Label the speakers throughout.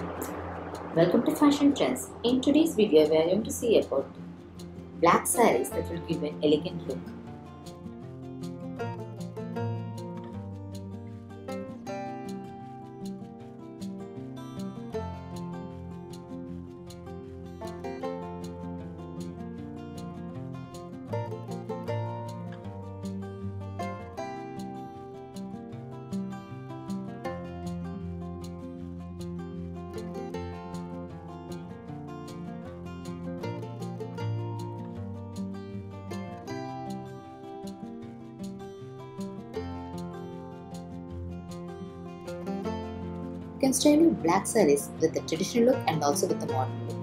Speaker 1: Welcome to Fashion Trends. In today's video, we are going to see about black sarees that will give an elegant look. You can style your black sarees with the traditional look and also with the modern look.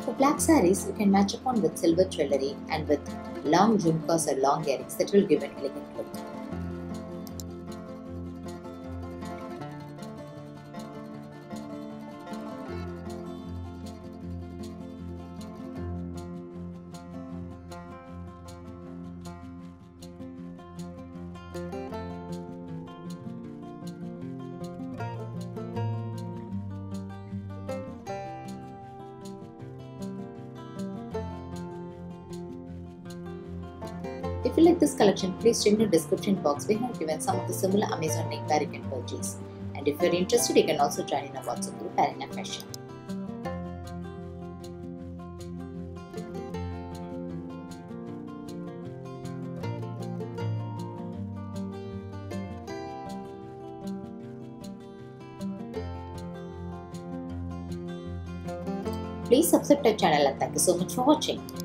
Speaker 1: For black sarees, you can match upon with silver jewelry and with long jhumkas or long earrings that will give an elegant look. If you like this collection, please check the description box. We have given some of the similar Amazon link where you can purchase. And if you're interested, you can also join in our WhatsApp group Arayna Fashion. Please subscribe to our channel and thank you so much for watching.